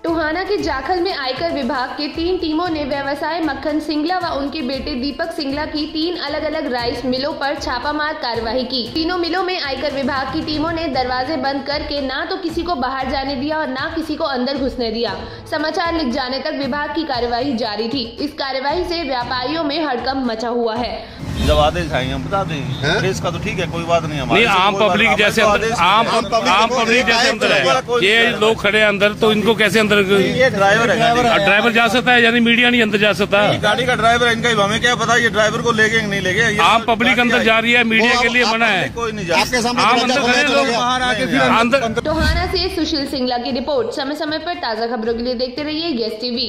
टोहाना के जाखल में आयकर विभाग के तीन टीमों ने व्यवसाय मक्खन सिंगला व उनके बेटे दीपक सिंगला की तीन अलग अलग राइस मिलों पर छापामार कार्रवाई की। तीनों मिलों में आयकर विभाग की टीमों ने दरवाजे बंद करके ना तो किसी को बाहर जाने दिया और ना किसी को अंदर घुसने दिया। समाचार लिख जाने तक विभाग की कार्यवाही जारी थी। इस कार्यवाही से व्यापारियों में हड़कंप मचा हुआ है। जब आदेश आएँगे हम बता देंगे केस का तो ठीक है कोई बात नहीं हमारे नहीं आम पब्लिक जैसे तो अंदर आम है। आम पब्लिक जैसे अंदर है। ये लोग खड़े हैं अंदर तो इनको कैसे अंदर ये ड्राइवर है ड्राइवर जा सकता है यानी मीडिया नहीं अंदर जा सकता। गाड़ी का ड्राइवर है इनका हमें क्या पता ये ड्राइवर को लेके नहीं लेके आम पब्लिक अंदर जा रही है मीडिया के लिए मना है। कोई नहीं जा अंदर टोहाना से सुशील सिंगला की रिपोर्ट। समय समय पर ताज़ा खबरों के लिए देखते रहिए यस टीवी।